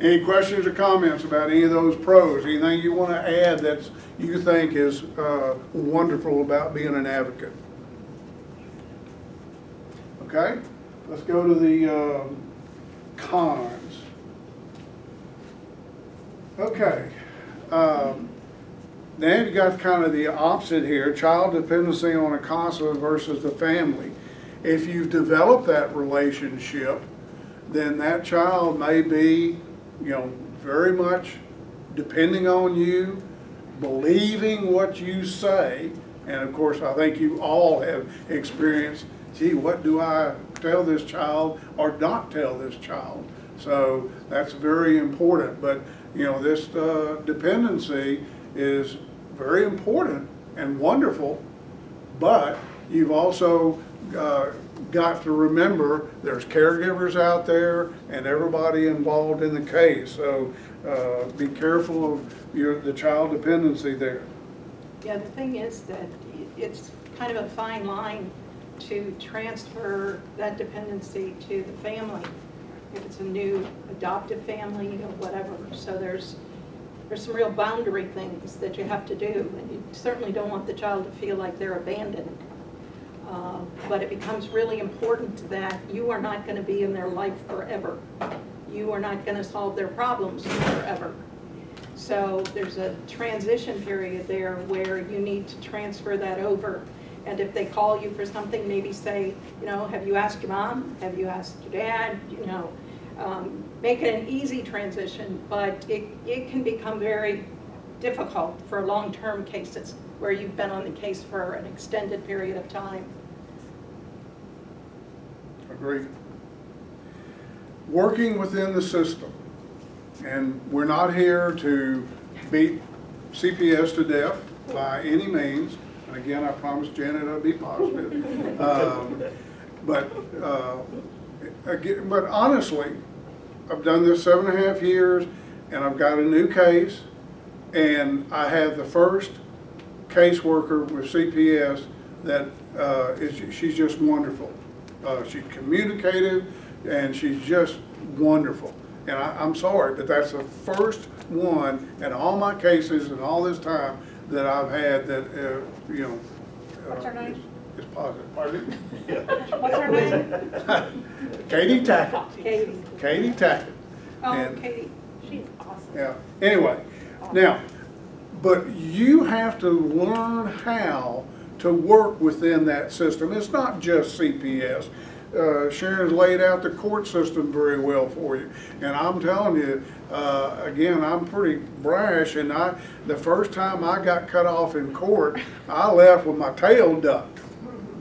Any questions or comments about any of those pros? Anything you want to add that you think is uh, wonderful about being an advocate? Okay, let's go to the um, cons. Okay. um, Then you got kind of the opposite here, child dependency on a CASA versus the family. If you've developed that relationship, then that child may be, you know, very much depending on you, believing what you say. And of course, I think you all have experienced, gee, what do I tell this child or not tell this child? So that's very important. But, you know, this uh, dependency is very important and wonderful, but you've also uh, got to remember there's caregivers out there and everybody involved in the case. So uh, be careful of your, the child dependency there. Yeah, the thing is that it's kind of a fine line to transfer that dependency to the family, if it's a new adoptive family or whatever. So there's, there's some real boundary things that you have to do, and you certainly don't want the child to feel like they're abandoned. Uh, But it becomes really important that you are not going to be in their life forever. You are not going to solve their problems forever. So there's a transition period there where you need to transfer that over. And if they call you for something, maybe say, you know, have you asked your mom? Have you asked your dad? You know, um, make it an easy transition, but it, it can become very difficult for long-term cases where you've been on the case for an extended period of time. Agreed. Working within the system. And we're not here to beat CPS to death by any means. And again, I promise Janet I'll be positive. Um, But, uh, again, but honestly, I've done this seven and a half years and I've got a new case. And I have the first caseworker with CPS that uh, is, she's just wonderful. Uh, She's communicative and she's just wonderful. And I, I'm sorry, but that's the first one in all my cases and all this time that I've had that, uh, you know. uh, What's her name? is- Is positive. Pardon? What's her name? Katie Tackett. Katie. Katie Tackett. Oh, And- Katie. She's awesome. Yeah, anyway, now, but you have to learn how to work within that system. It's not just CPS. Uh, Sharon's laid out the court system very well for you. And I'm telling you, uh, again, I'm pretty brash and I, the first time I got cut off in court, I left with my tail ducked,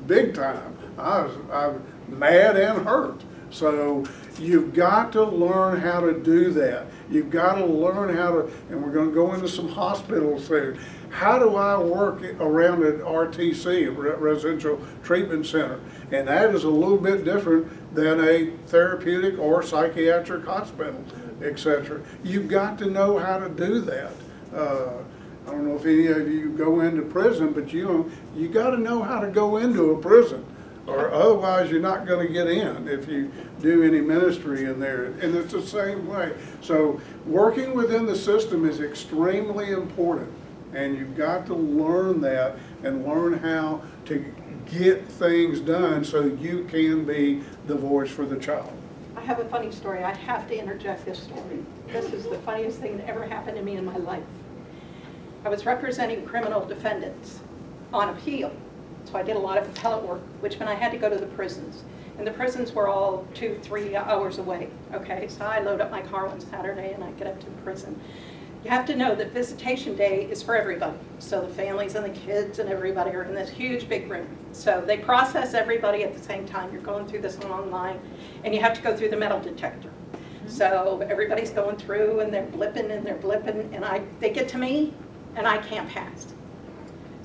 big time. I was, I was mad and hurt. So you've got to learn how to do that. You've got to learn how to, and we're going to go into some hospitals soon. How do I work around an RTC, a residential treatment center? And that is a little bit different than a therapeutic or psychiatric hospital, et cetera. You've got to know how to do that. Uh, I don't know if any of you go into prison, but you, you got to know how to go into a prison or otherwise you're not going to get in if you do any ministry in there. And it's the same way. So working within the system is extremely important. And you've got to learn that and learn how to get things done so you can be the voice for the child. I have a funny story. I have to interject this story. This is the funniest thing that ever happened to me in my life. I was representing criminal defendants on appeal. So I did a lot of appellate work, which meant I had to go to the prisons. And the prisons were all two, three hours away, okay? So I load up my car one Saturday and I get up to the prison. You have to know that visitation day is for everybody. So the families and the kids and everybody are in this huge big room. So they process everybody at the same time. You're going through this long line and you have to go through the metal detector. Mm-hmm. So everybody's going through and they're blipping and they're blipping and I, they get to me and I can't pass.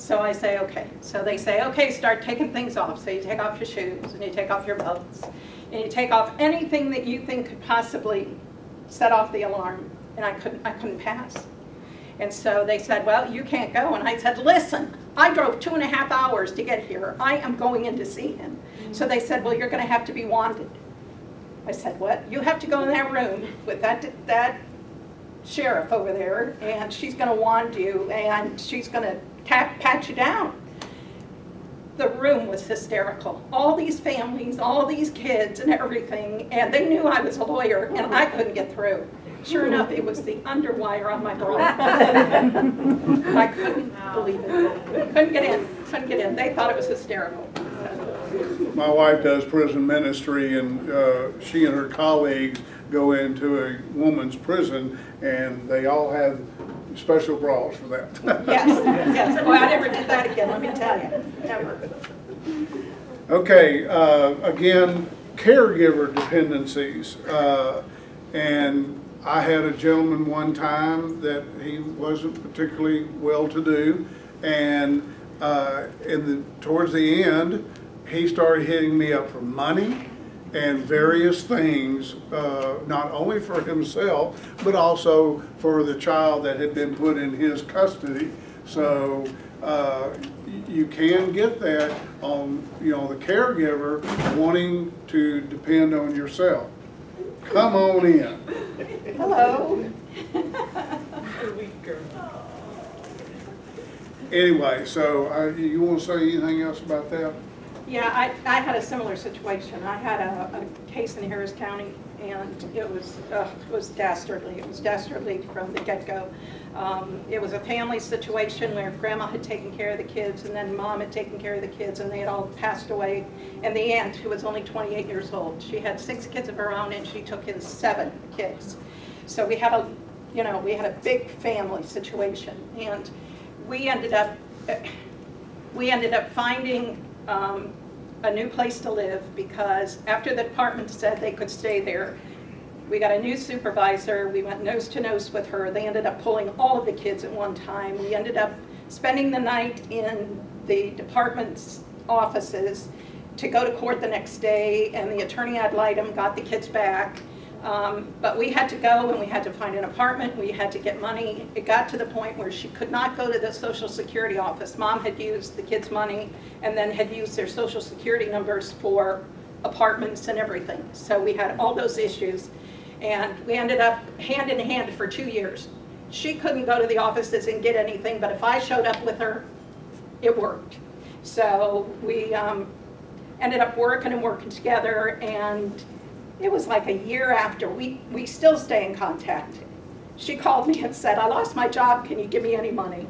So I say, okay. So they say, okay, start taking things off. So you take off your shoes and you take off your belts and you take off anything that you think could possibly set off the alarm. And I couldn't, I couldn't pass. And so they said, well, you can't go. And I said, listen, I drove two and a half hours to get here. I am going in to see him. So they said, well, you're going to have to be wanted. I said, what? You have to go in that room with that, that sheriff over there, and she's gonna wand you, and she's gonna tap, pat you down. The room was hysterical. All these families, all these kids and everything, and they knew I was a lawyer, and I couldn't get through. Sure enough, it was the underwire on my bra. I couldn't believe it. Couldn't get in, couldn't get in. They thought it was hysterical. My wife does prison ministry and uh, she and her colleagues go into a woman's prison and they all have special bras for that. Yes, yes. Well, I never did that again, let me tell you, never. Okay, uh, again, caregiver dependencies. uh, And I had a gentleman one time that he wasn't particularly well-to-do. And uh, in the, towards the end, he started hitting me up for money and various things, uh, not only for himself, but also for the child that had been put in his custody. So uh, you can get that on, you know, the caregiver wanting to depend on yourself. Come on in. Hello. Anyway, so uh, you want to say anything else about that? Yeah, I, I had a similar situation. I had a, a case in Harris County, and it was, uh, it was dastardly. It was dastardly from the get-go. Um, it was a family situation where grandma had taken care of the kids, and then mom had taken care of the kids, and they had all passed away. And the aunt, who was only 28 years old, she had six kids of her own, and she took in seven kids. So we had a, you know, we had a big family situation, and we ended up, we ended up finding um, a new place to live because after the department said they could stay there, we got a new supervisor, we went nose to nose with her, they ended up pulling all of the kids at one time. We ended up spending the night in the department's offices to go to court the next day, and the attorney ad litem got the kids back. Um, But we had to go and we had to find an apartment, we had to get money. It got to the point where she could not go to the social security office. Mom had used the kids' money and then had used their social security numbers for apartments and everything. So we had all those issues. And we ended up hand in hand for two years. She couldn't go to the offices and get anything, but if I showed up with her, it worked. So we um, ended up working and working together, and it was like a year after. We, we still stay in contact. She called me and said, I lost my job, can you give me any money?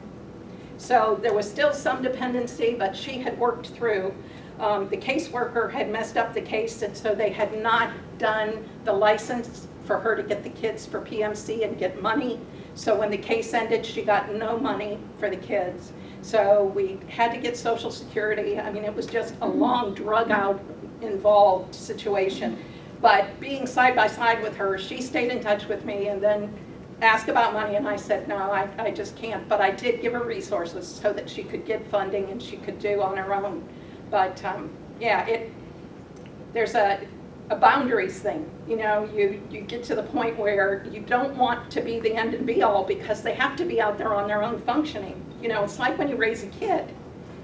So there was still some dependency, but she had worked through. Um, The caseworker had messed up the case, and so they had not done the license for her to get the kids for PMC and get money. So when the case ended, she got no money for the kids. So we had to get social security. I mean, it was just a long, drug-out, involved situation. But being side by side with her, she stayed in touch with me and then asked about money, and I said, no, I, I just can't. But I did give her resources so that she could get funding and she could do on her own. But, um, yeah, it, there's a, a boundaries thing. You know, you, you get to the point where you don't want to be the end and be all because they have to be out there on their own functioning. You know, it's like when you raise a kid.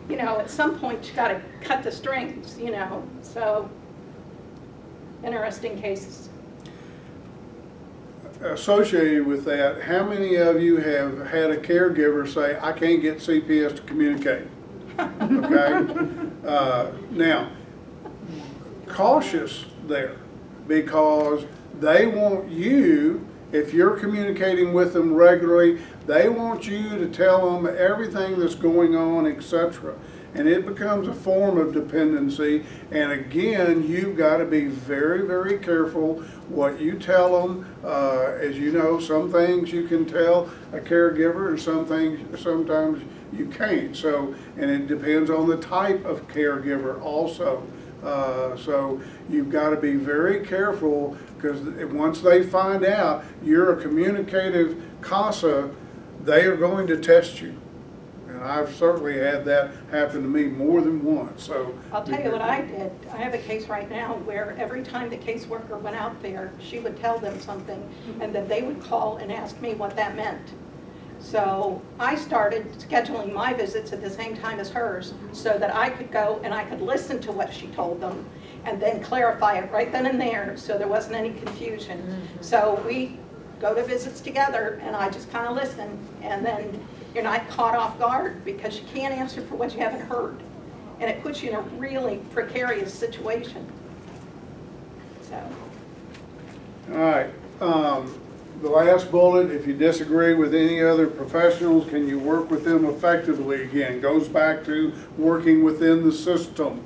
You know, at some point you gotta cut the strings, you know, so interesting cases. Associated with that, how many of you have had a caregiver say, I can't get CPS to communicate? Okay? Uh, Now, cautious there, because they want you, if you're communicating with them regularly, they want you to tell them everything that's going on, et cetera. And it becomes a form of dependency, and again, you've got to be very, very careful what you tell them. Uh, as you know, some things you can tell a caregiver, and some things, sometimes you can't. So, and it depends on the type of caregiver also. Uh, So you've got to be very careful because once they find out you're a communicative CASA, they are going to test you. And I've certainly had that happen to me more than once, so. I'll tell you what I did. I have a case right now where every time the caseworker went out there, she would tell them something, and then they would call and ask me what that meant. So I started scheduling my visits at the same time as hers, so that I could go and I could listen to what she told them, and then clarify it right then and there, so there wasn't any confusion. Mm-hmm. So we go to visits together, and I just kind of listen, and then you're not caught off guard, because you can't answer for what you haven't heard. And it puts you in a really precarious situation. So, All right, um, the last bullet, if you disagree with any other professionals, can you work with them effectively again? Goes back to working within the system,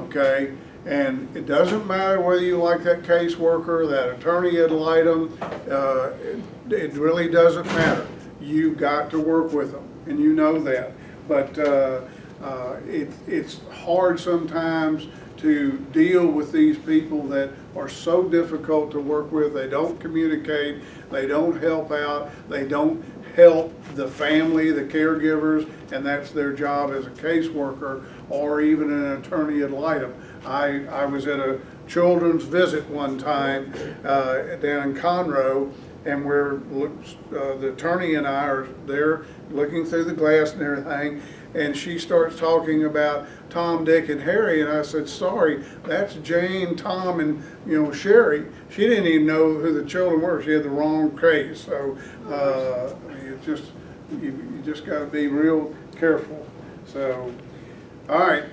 okay? And it doesn't matter whether you like that caseworker, that attorney ad litem, uh, it- it really doesn't matter. You got to work with them, and you know that. But, uh, uh, it, it's hard sometimes to deal with these people that are so difficult to work with. They don't communicate, they don't help out, they don't help the family, the caregivers, and that's their job as a caseworker or even an attorney ad litem. I, I was at a children's visit one time uh, down in Conroe, and we're, uh, the attorney and I are there looking through the glass and everything, and she starts talking about Tom, Dick, and Harry, and I said, sorry, that's Jane, Tom, and, you know, Sherry. She didn't even know who the children were, she had the wrong case, so, uh, I mean, it's just, you, you just gotta be real careful, so. All right,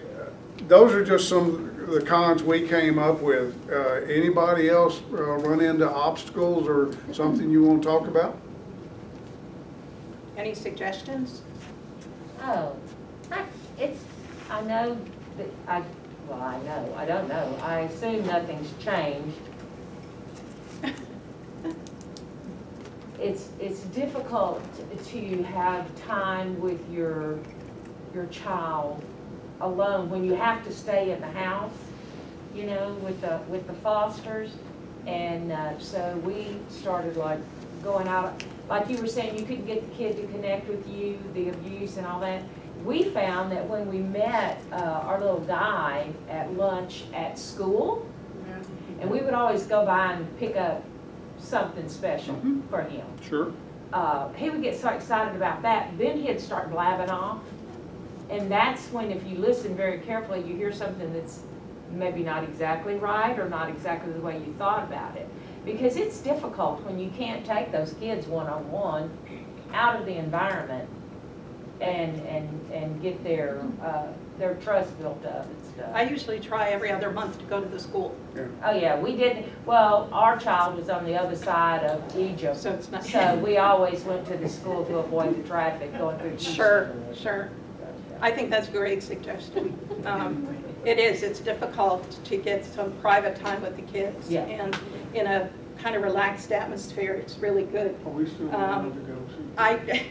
those are just some the cons we came up with. Uh, Anybody else uh, run into obstacles or something you want to talk about? any suggestions? Oh, I- it's, I know that, I, well, I know, I don't know, I assume nothing's changed. It's, it's difficult to have time with your, your child alone when you have to stay in the house, you know, with the, with the fosters. And uh, so we started like going out, like you were saying, you couldn't get the kid to connect with you, the abuse and all that. We found that when we met uh, our little guy at lunch at school, and we would always go by and pick up something special Mhm. for him. Sure. Uh, he would get so excited about that, then he'd start blabbing off. And that's when, if you listen very carefully, you hear something that's maybe not exactly right or not exactly the way you thought about it. Because it's difficult when you can't take those kids one-on-one out of the environment and, and, and get their, uh, their trust built up and stuff. I usually try every other month to go to the school, Oh, yeah, we did, well, our child was on the other side of Egypt. so it's not. So we always went to the school to avoid the traffic going through. Houston. Sure, sure. I think that's a great suggestion. Um, It is, it's difficult to get some private time with the kids. Yeah. And in a kind of relaxed atmosphere, it's really good. Are we still Um, to go see? I,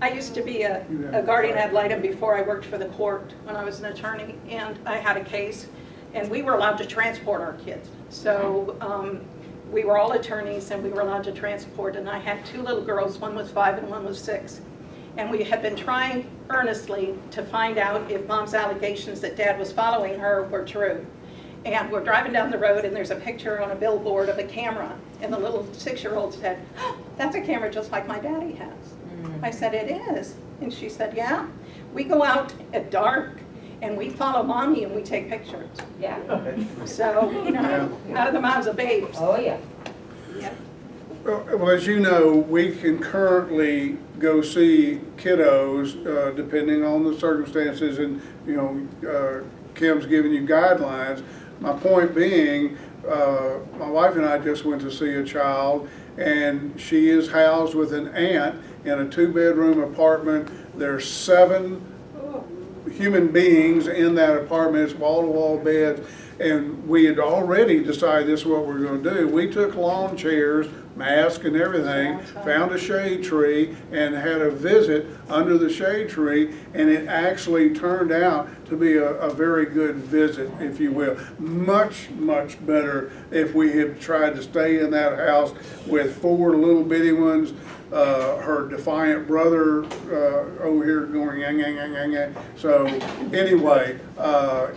I used to be a, a guardian ad litem before I worked for the court when I was an attorney, and I had a case, and we were allowed to transport our kids. So, um, we were all attorneys and we were allowed to transport, and I had two little girls, one was five and one was six. And we had been trying earnestly to find out if mom's allegations that dad was following her were true. And we're driving down the road and there's a picture on a billboard of a camera, and the little six-year-old said, "Oh, that's a camera just like my daddy has. I said, it is. And she said, yeah. We go out at dark and we follow mommy and we take pictures. Yeah, So, you know, out of the mouths of babes. oh, yeah. Yeah. Well, as you know, we can currently go see kiddos, uh, depending on the circumstances, and, you know, uh, Kim's giving you guidelines. My point being, uh, my wife and I just went to see a child, and she is housed with an aunt in a two-bedroom apartment. There's seven human beings in that apartment, it's wall-to-wall beds, and we had already decided this is what we're gonna do. We took lawn chairs, mask and everything, found a shade tree, and had a visit under the shade tree, and it actually turned out to be a, a very good visit, if you will. Much, much better if we had tried to stay in that house with four little bitty ones, uh, her defiant brother uh, over here going yang yang yang yang yang. So anyway, uh,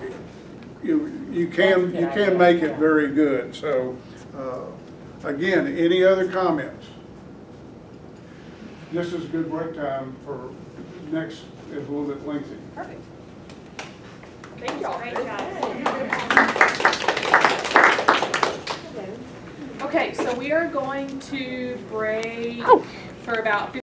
you you can you can make it very good. So uh, again, any other comments? This is good break time for next is a little bit lengthy. Perfect. Thank you great job. Okay, so we are going to break for about